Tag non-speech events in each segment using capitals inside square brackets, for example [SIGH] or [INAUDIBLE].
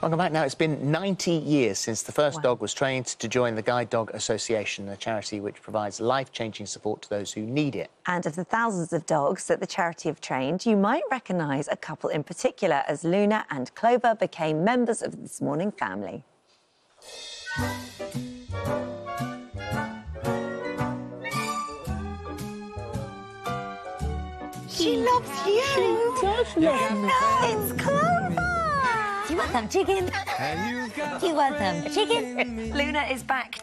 Welcome back. Now, it's been 90 years since the first wow. dog was trained to join the Guide Dog Association, a charity which provides life changing support to those who need it. And of the thousands of dogs that the charity have trained, you might recognise a couple in particular as Luna and Clover became members of this morning family. She loves you. She does love me. No, it's Clover want some chicken? you want some chicken? Luna is back.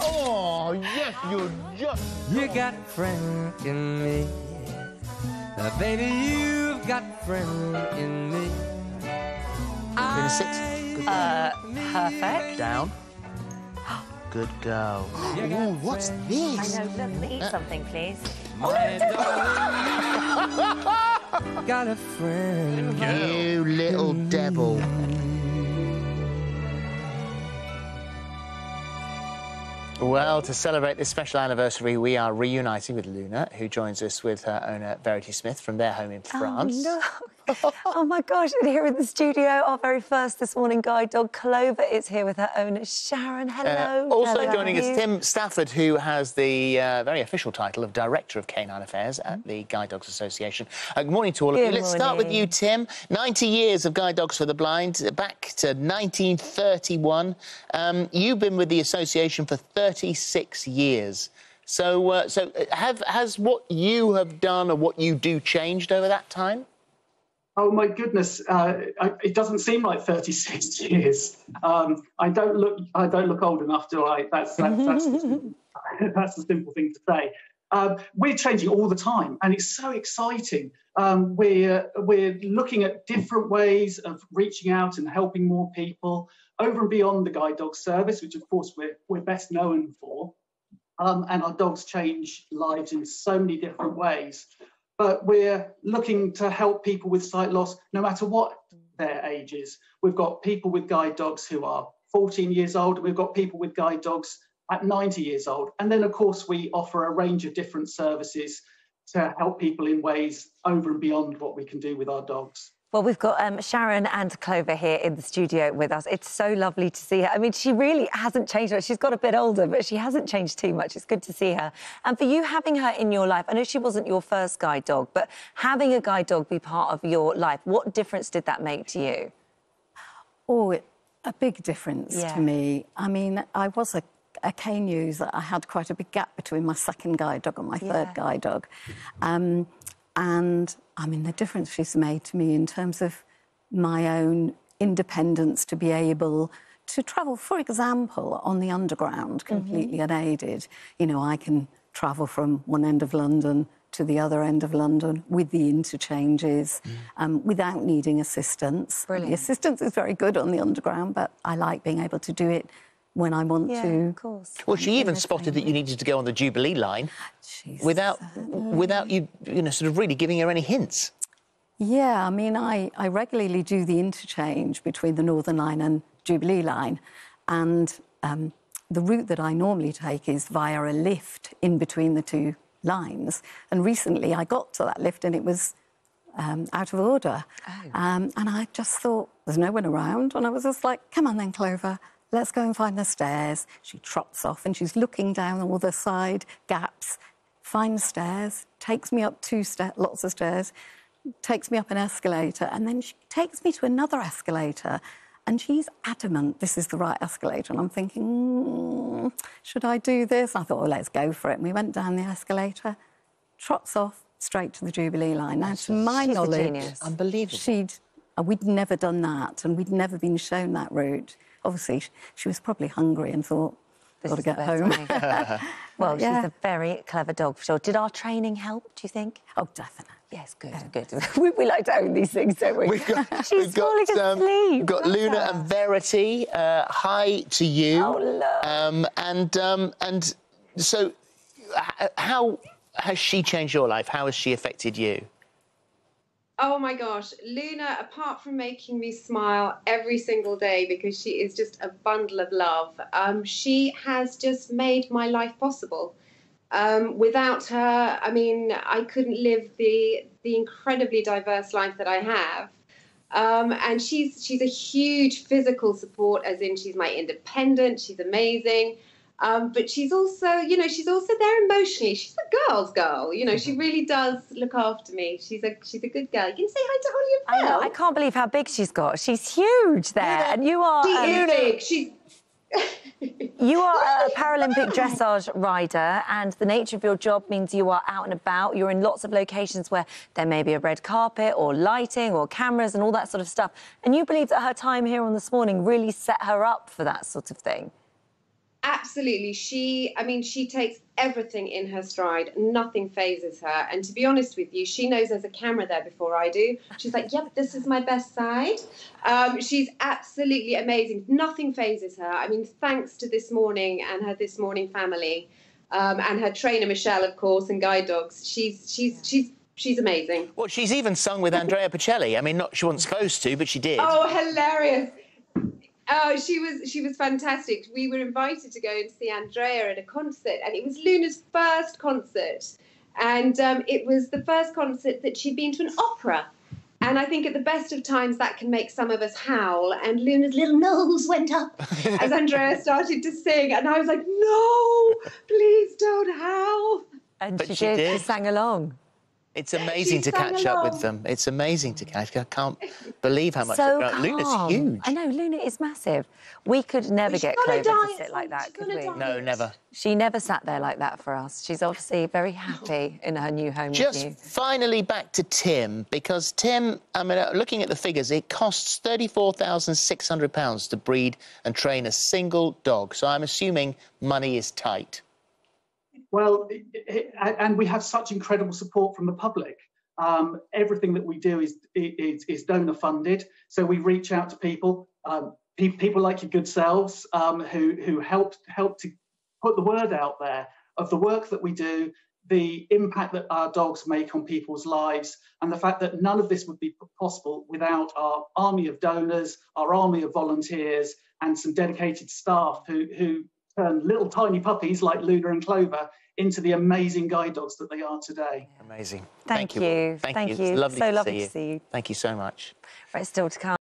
Oh, yes, you're just... You got a friend in me. Uh, baby, you've got a friend in me. Luna, sit. Good uh, perfect. Down. Good girl. Oh, what's this? I know. Look, eat uh. something, please. [LAUGHS] got a friend. You little devil. Well, to celebrate this special anniversary, we are reuniting with Luna, who joins us with her owner, Verity Smith, from their home in oh, France. Oh, no. [LAUGHS] [LAUGHS] oh my gosh, and here in the studio, our very first this morning guide dog, Clover, is here with her owner, Sharon. Hello. Uh, also Hello. joining us, Tim Stafford, who has the uh, very official title of Director of Canine Affairs at the Guide Dogs Association. Uh, good morning to all good of you. Let's start with you, Tim. 90 years of Guide Dogs for the Blind, back to 1931. Um, you've been with the association for 36 years. So, uh, so uh, have, has what you have done or what you do changed over that time? Oh my goodness! Uh, it doesn't seem like 36 [LAUGHS] years. Um, I don't look. I don't look old enough, do I? That's that's that's, the, [LAUGHS] [LAUGHS] that's the simple thing to say. Um, we're changing all the time, and it's so exciting. Um, we're we're looking at different ways of reaching out and helping more people over and beyond the guide dog service, which of course we're we're best known for. Um, and our dogs change lives in so many different ways but we're looking to help people with sight loss no matter what their age is. We've got people with guide dogs who are 14 years old, we've got people with guide dogs at 90 years old. And then, of course, we offer a range of different services to help people in ways over and beyond what we can do with our dogs. Well, we've got um, Sharon and Clover here in the studio with us. It's so lovely to see her. I mean, she really hasn't changed much. She's got a bit older, but she hasn't changed too much. It's good to see her. And for you having her in your life, I know she wasn't your first guide dog, but having a guide dog be part of your life, what difference did that make to you? Oh, a big difference yeah. to me. I mean, I was a a cane user, I had quite a big gap between my second guide dog and my yeah. third guide dog. Um, and I mean, the difference she's made to me in terms of my own independence to be able to travel, for example, on the underground mm-hmm. completely mm-hmm. unaided. You know, I can travel from one end of London to the other end of London with the interchanges mm. um, without needing assistance. Brilliant. The assistance is very good on the underground, but I like being able to do it when I want yeah, to. Of course. Well, she even spotted that you needed to go on the Jubilee line Jesus. without without you, you know, sort of really giving her any hints. Yeah, I mean, I, I regularly do the interchange between the Northern Line and Jubilee Line, and um, the route that I normally take is via a lift in between the two lines. And recently, I got to that lift, and it was um, out of order. Oh. Um, and I just thought, there's no one around. And I was just like, come on then, Clover, let's go and find the stairs. She trots off and she's looking down all the side gaps, finds stairs, takes me up two sta- lots of stairs, takes me up an escalator, and then she takes me to another escalator. And she's adamant this is the right escalator. And I'm thinking, mm, should I do this? I thought, well, let's go for it. And we went down the escalator, trots off straight to the Jubilee line. Now, to my knowledge, unbelievable. She'd, uh, we'd never done that, and we'd never been shown that route obviously she was probably hungry and thought, got to get home. [LAUGHS] [LAUGHS] well, yeah. she's a very clever dog for sure. Did our training help, do you think? Oh, definitely. Yes, good, yeah. good. [LAUGHS] we, we, like to own these things, don't we? We've got, She's we've falling got, um, asleep. We've got Luna and Verity. Uh, hi to you. Oh, love. Um, and, um, and so, how has she changed your life? How has she affected you? Oh my gosh, Luna, apart from making me smile every single day because she is just a bundle of love, um, she has just made my life possible. Um, without her, I mean, I couldn't live the the incredibly diverse life that I have. Um, and she's she's a huge physical support, as in she's my independent. She's amazing. Um, but she's also, you know, she's also there emotionally. She's a girl's girl. You know, she really does look after me. She's a she's a good girl. You can say hi to Holly and I, Phil. know, I can't believe how big she's got. She's huge there, and you are. She um, is big. She's [LAUGHS] You are a Paralympic dressage rider, and the nature of your job means you are out and about. You're in lots of locations where there may be a red carpet or lighting or cameras and all that sort of stuff. And you believe that her time here on this morning really set her up for that sort of thing. Absolutely. She, I mean, she takes everything in her stride. Nothing fazes her. And to be honest with you, she knows there's a camera there before I do. She's like, yep, this is my best side. Um, she's absolutely amazing. Nothing fazes her. I mean, thanks to this morning and her this morning family. Um, and her trainer Michelle, of course, and guide dogs. She's she's she's she's amazing. Well, she's even sung with Andrea Bocelli. I mean, not she wasn't supposed to, but she did. Oh, hilarious! Oh, she was she was fantastic. We were invited to go and see Andrea at a concert, and it was Luna's first concert, and um, it was the first concert that she'd been to an opera. And I think at the best of times that can make some of us howl. And Luna's little nose went up [LAUGHS] as Andrea started to sing, and I was like, "No, please don't howl." And But she, she did. did. She sang along. It's amazing She to sang catch up with them. It's amazing to catch. I can't believe how much so they've. Luna's huge. I know Luna is massive. We could never She's get gonna Clover to sit like that, she's could we? die. No, never. She never sat there like that for us. She's obviously very happy in her new home with Just you. finally back to Tim, because Tim, I mean, uh, looking at the figures, it costs £34,600 to breed and train a single dog. So I'm assuming money is tight. Well, it- it- and we have such incredible support from the public. Um, everything that we do is, is, is donor funded. So we reach out to people, um, pe- people like your good selves, um, who, who help, help to put the word out there of the work that we do, the impact that our dogs make on people's lives, and the fact that none of this would be possible without our army of donors, our army of volunteers, and some dedicated staff who, who turn little tiny puppies like Luna and Clover into the amazing guide dogs that they are today. Amazing. Thank all. you. Thank, Thank you. you. It's lovely So to lovely see to you. see you. Thank you so much. Right, still to come.